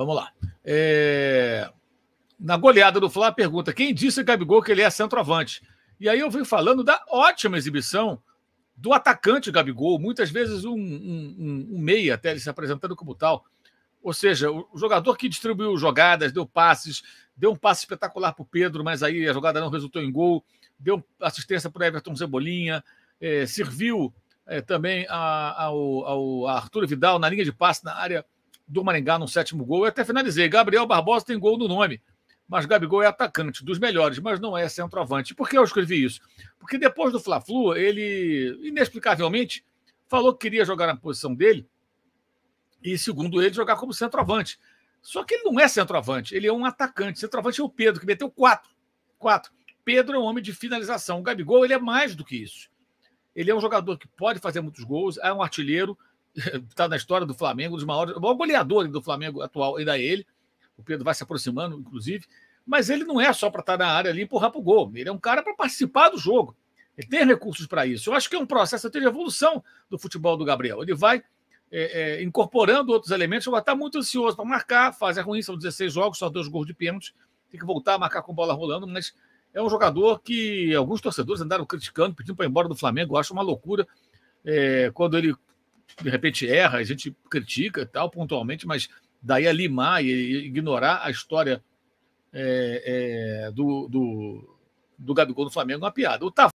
Vamos lá. É... Na goleada do Flá, pergunta: quem disse, Gabigol, que ele é centroavante? E aí eu venho falando da ótima exibição do atacante Gabigol, muitas vezes um, um, um, meia, até ele se apresentando como tal. Ou seja, o jogador que distribuiu jogadas, deu passes, deu um passe espetacular para o Pedro, mas aí a jogada não resultou em gol, deu assistência para Everton Cebolinha, é, serviu é, também a, ao, ao Arthur Vidal na linha de passe na área do Maringá no sétimo gol. Eu até finalizei. Gabriel Barbosa tem gol no nome, mas Gabigol é atacante dos melhores, mas não é centroavante. Por que eu escrevi isso? Porque depois do Fla-Flu, ele inexplicavelmente falou que queria jogar na posição dele e, segundo ele, jogar como centroavante. Só que ele não é centroavante, ele é um atacante. Centroavante é o Pedro, que meteu quatro. Quatro. Pedro é um homem de finalização. O Gabigol ele é mais do que isso. Ele é um jogador que pode fazer muitos gols, é um artilheiro, está na história do Flamengo, dos maiores, o maior goleador do Flamengo atual ainda é ele. O Pedro vai se aproximando, inclusive. Mas ele não é só para estar tá na área ali e empurrar para o gol. Ele é um cara para participar do jogo. Ele tem recursos para isso. Eu acho que é um processo de evolução do futebol do Gabriel. Ele vai é, é, incorporando outros elementos. Ele está muito ansioso para marcar. Faz é ruim, são 16 jogos, só dois gols de pênalti. Tem que voltar a marcar com bola rolando, mas é um jogador que alguns torcedores andaram criticando, pedindo para ir embora do Flamengo. Eu acho uma loucura. É, quando ele de repente erra, a gente critica tal pontualmente, mas daí a limar e ignorar a história é, é, do, do, do Gabigol no Flamengo é uma piada. O